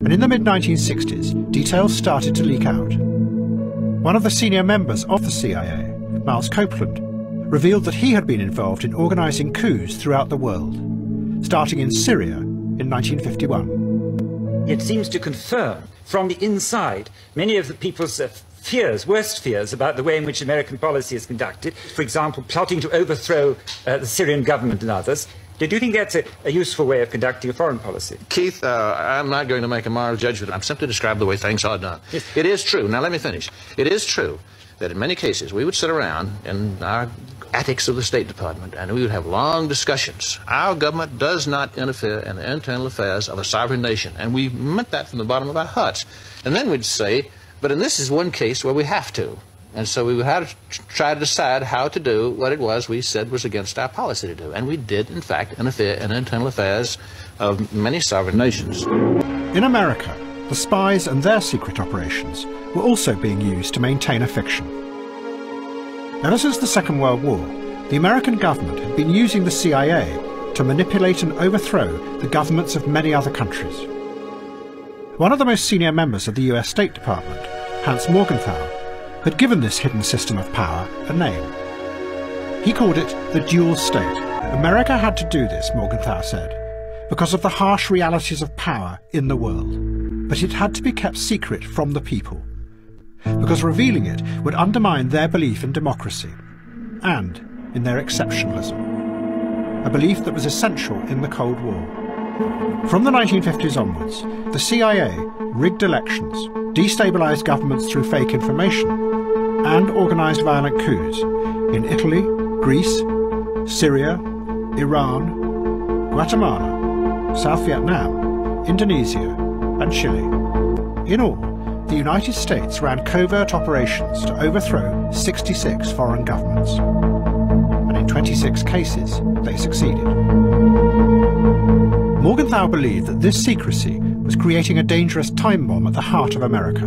And in the mid-1960s, details started to leak out. One of the senior members of the CIA, Miles Copeland, revealed that he had been involved in organising coups throughout the world, starting in Syria in 1951. It seems to confirm from the inside many of the people's uh, fears, worst fears, about the way in which American policy is conducted. For example, plotting to overthrow uh, the Syrian government and others. Do you think that's a, a, useful way of conducting a foreign policy? Keith, uh, I'm not going to make a moral judgment. I'm simply describing the way things are done. Yes. It is true. Now, let me finish. It is true that in many cases we would sit around in our attics of the State Department and we would have long discussions. Our government does not interfere in the internal affairs of a sovereign nation, and we meant that from the bottom of our hearts. And then we'd say, but in this is one case where we have to. And so we had to try to decide how to do what it was we said was against our policy to do. And we did, in fact, interfere in internal affairs of many sovereign nations. In America, the spies and their secret operations were also being used to maintain a fiction. Ever since the Second World War, the American government had been using the CIA to manipulate and overthrow the governments of many other countries. One of the most senior members of the US State Department, Hans Morgenthau, had given this hidden system of power a name. He called it the dual state. America had to do this, Morgenthau said, because of the harsh realities of power in the world. But it had to be kept secret from the people, because revealing it would undermine their belief in democracy and in their exceptionalism, a belief that was essential in the Cold War. From the 1950s onwards, the CIA rigged elections, destabilised governments through fake information, and organised violent coups in Italy, Greece, Syria, Iran, Guatemala, South Vietnam, Indonesia, and Chile. In all, the United States ran covert operations to overthrow 66 foreign governments. And in 26 cases, they succeeded. Morgenthau believed that this secrecy was creating a dangerous time bomb at the heart of America.